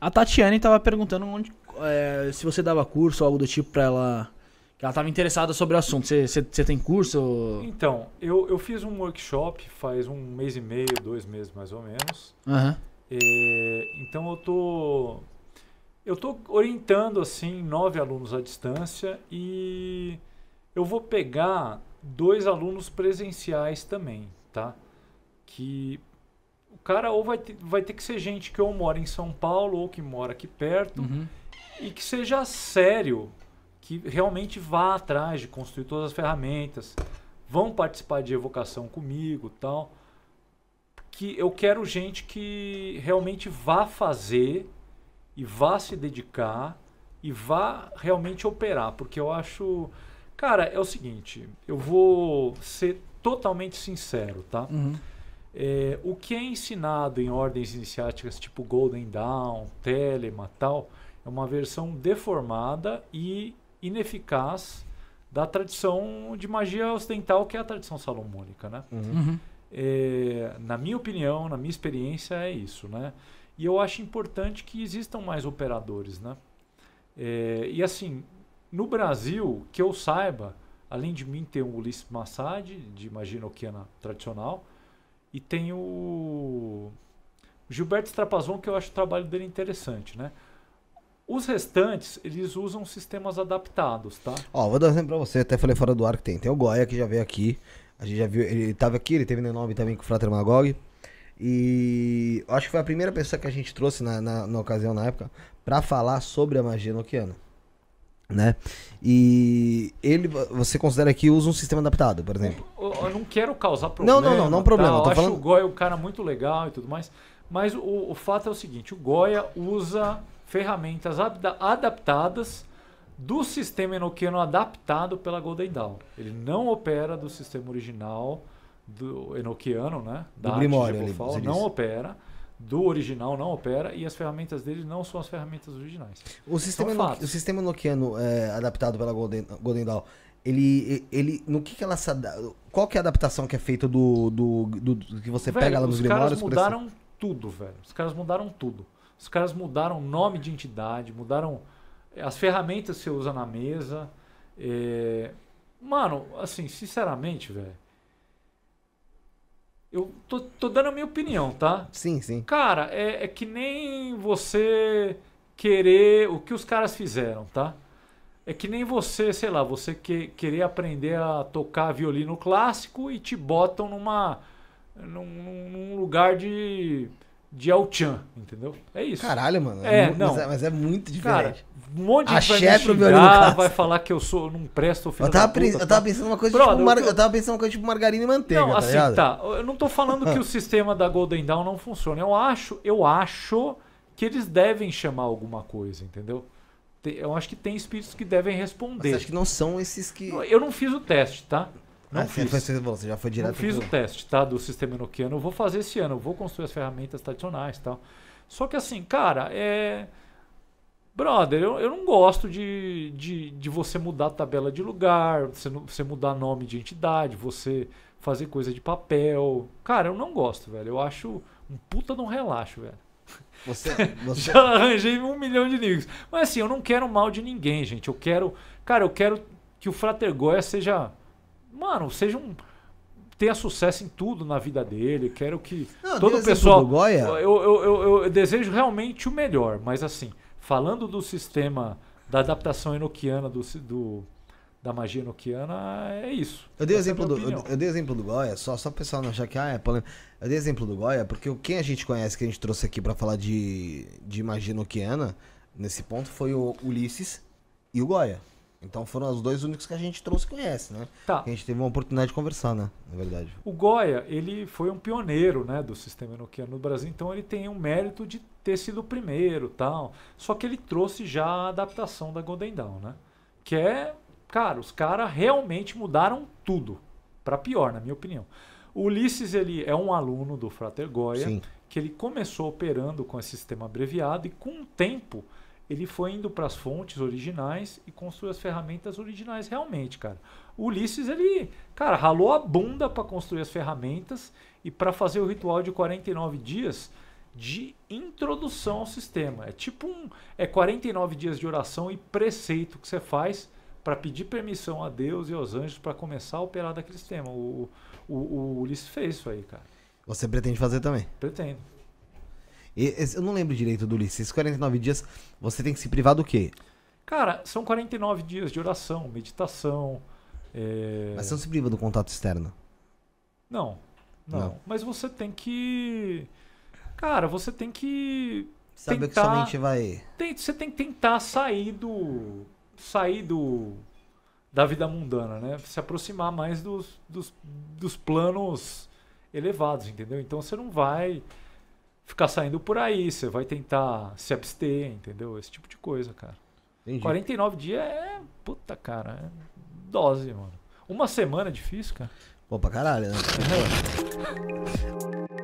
A Tatiane tava perguntando onde, é, se você dava curso ou algo do tipo pra ela. Que ela tava interessada sobre o assunto. Você, tem curso? Então, eu, eu fiz um workshop faz um mês e meio, dois meses mais ou menos. Aham. É, então eu tô eu tô orientando assim nove alunos à distância e eu vou pegar dois alunos presenciais também, tá? Que o cara ou vai ter, vai ter que ser gente que ou mora em São Paulo ou que mora aqui perto Uhum. e que seja sério, que realmente vá atrás de construir todas as ferramentas, vão participar de evocação comigo, tal. Que eu quero gente que realmente vá fazer e vá se dedicar e vá realmente operar, porque eu acho, cara, é o seguinte, eu vou ser totalmente sincero, tá? Uhum. É, o que é ensinado em ordens iniciáticas tipo Golden Dawn, Telema tal, é uma versão deformada e ineficaz da tradição de magia ocidental que é a tradição salomônica, né? Uhum. É, na minha opinião, na minha experiência, é isso, né? E eu acho importante que existam mais operadores, né? É, e assim, no Brasil, que eu saiba, além de mim tem o Ulisses Massad, de magia enoquiana tradicional, e tem o Gilberto Strapazon, que eu acho o trabalho dele interessante, né? Os restantes, eles usam sistemas adaptados, tá? Ó, vou dar um exemplo pra você, até falei fora do ar que tem. Tem o Goya que já veio aqui. A gente já viu, ele tava aqui, ele teve no nome também com o Frater Magog. E acho que foi a primeira pessoa que a gente trouxe na, na, na ocasião, na época, pra falar sobre a magia noquiana. Né? E ele, você considera que usa um sistema adaptado, por exemplo? Eu, eu não quero causar Não, problema. não, não, não problema, Tá? eu Eu acho falando- o Goya um cara muito legal e tudo mais. Mas o, o fato é o seguinte: o Goya usa ferramentas adapta- adaptadas do sistema enoquiano adaptado pela Golden Dawn. Ele não opera do sistema original do enoquiano, né? Do arte Grimório você não opera. Do original não opera e as ferramentas dele não são as ferramentas originais. O sistema, no, o sistema noquiano é, adaptado pela Golden, Golden Dawn, ele, ele, no que que ela Qual que é a adaptação que é feita do, do, do- do que você Velho, pega lá nos os Grimórios? caras por esse- mudaram tudo, velho. Os caras mudaram tudo. Os caras mudaram nome de entidade, mudaram eh, as ferramentas que você usa na mesa. é, Mano, assim, sinceramente, velho. Eu tô, tô dando a minha opinião, tá? Sim, sim. Cara, é, é que nem você querer o que os caras fizeram, tá? É que nem você, sei lá, você que, querer aprender a tocar violino clássico e te botam numa num, num- num lugar de de El-Chan, entendeu? É isso. Caralho, mano. É, mu- não. Mas é, mas é muito Cara, diferente. um monte de gente vai me xingar, vai falar que eu sou eu não presto, filho eu, tava, puta, eu tava tá? pensando uma coisa Brother, tipo, mar- eu- eu tava pensando uma coisa tipo margarina e manteiga, Não, tá assim, ligado? tá. Eu não tô falando que o sistema da Golden Dawn não funciona. Eu acho, eu acho que eles devem chamar alguma coisa, entendeu? Te- Eu acho que tem espíritos que devem Mas responder. acho que não são esses que... Eu não fiz o teste, tá? Não Ah, fiz. você já foi direto Não fiz pro- o teste, tá? Do sistema enoquiano. Eu vou fazer esse ano. Eu vou construir as ferramentas tradicionais e tal. Só que assim, cara, é. Brother, eu, eu não gosto de, de, de você mudar a tabela de lugar, você, você mudar nome de entidade, você fazer coisa de papel. Cara, eu não gosto, velho. Eu acho um puta de um relaxo, velho. Você, você... Já arranjei um milhão de inimigos. Mas assim, eu não quero mal de ninguém, gente. Eu quero. Cara, eu quero que o Frater Goya seja. Mano, seja um. Tenha sucesso em tudo na vida dele. Quero que Não, todo o pessoal. do Goya. Eu, eu, eu, eu desejo realmente o melhor. Mas assim, falando do sistema da adaptação enoquiana do, do, da magia enoquiana, é isso. Eu dei Essa é exemplo do, eu, eu dei exemplo do Goya, só só o pessoal não achar que ah, é polêmica. Eu dei o exemplo do Goya porque quem a gente conhece que a gente trouxe aqui pra falar de, de magia noquiana, nesse ponto, foi o Ulisses e o Goya. Então foram os dois únicos que a gente trouxe e conhece, né? Tá. Que a gente teve uma oportunidade de conversar, né? Na verdade. O Goya, ele foi um pioneiro, né, do sistema enoquiano no Brasil, então ele tem um mérito de ter sido o primeiro, tal. Só que ele trouxe já a adaptação da Golden Dawn, né? Que é, cara, os caras realmente mudaram tudo para pior, na minha opinião. O Ulisses, ele é um aluno do Frater Goya, Sim. que ele começou operando com esse sistema abreviado e com o tempo ele foi indo para as fontes originais e construiu as ferramentas originais realmente, cara. O Ulisses, ele, cara, ralou a bunda para construir as ferramentas e para fazer o ritual de 49 dias de introdução ao sistema. É tipo um. É 49 dias de oração e preceito que você faz para pedir permissão a Deus e aos anjos para começar a operar daquele sistema. O, o, o Ulisses fez isso aí, cara. Você pretende fazer também? Pretendo. Eu não lembro direito do Ulisses. Esses 49 dias, você tem que se privar do quê? Cara, são 49 dias de oração, meditação. é, Mas você não se priva do contato externo. Não, não, Não. Mas você tem que. Cara, você tem que. Saber que Tentar- sua mente vai. tem- você tem que tentar sair do. sair do. da vida mundana, né? Se aproximar mais dos, dos, dos planos elevados, entendeu? Então você não vai ficar saindo por aí, você vai tentar se abster, entendeu? Esse tipo de coisa, cara. Entendi. 49 dias é. Puta, cara. É dose, mano. Uma semana é difícil, cara. Pô, pra caralho, né?